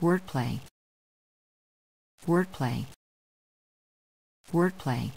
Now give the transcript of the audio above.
Wordplay. Wordplay. Wordplay.